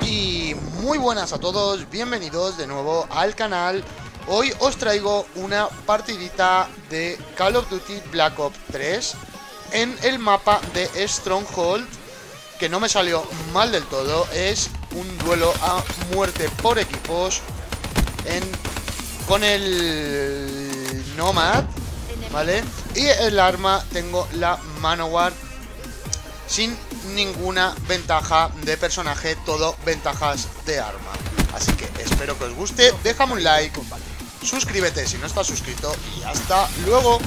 Y muy buenas a todos, bienvenidos de nuevo al canal. Hoy os traigo una partidita de Call of Duty Black Ops 3 en el mapa de Stronghold, que no me salió mal del todo. Es un duelo a muerte por equipos con el Nomad, ¿vale? Y el arma tengo la Manowar sin ninguna ventaja de personaje, todo ventajas de arma. Así que espero que os guste, déjame un like, suscríbete si no estás suscrito y hasta luego.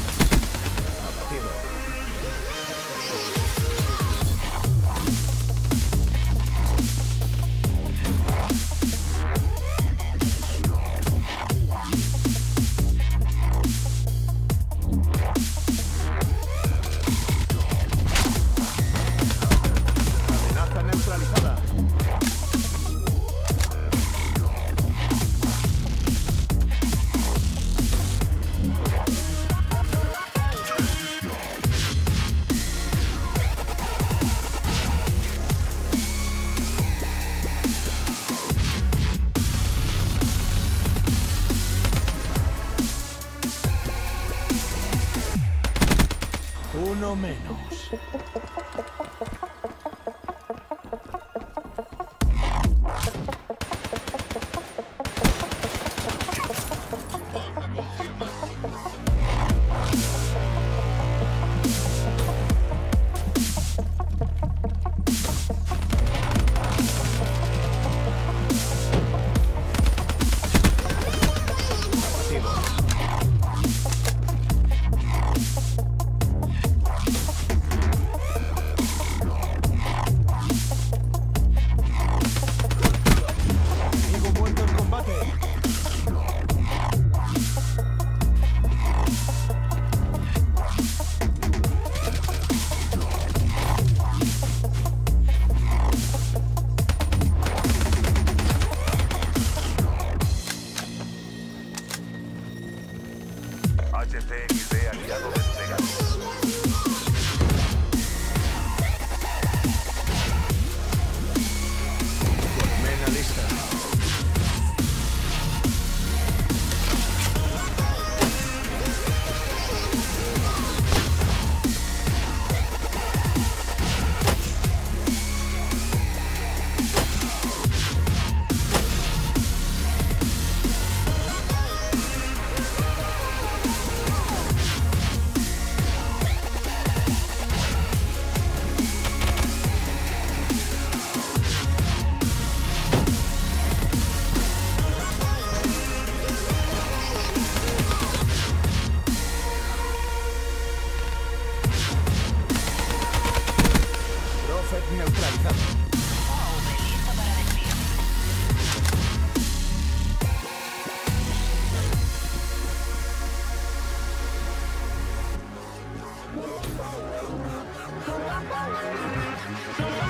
Uno menos. Lista. どうぞ。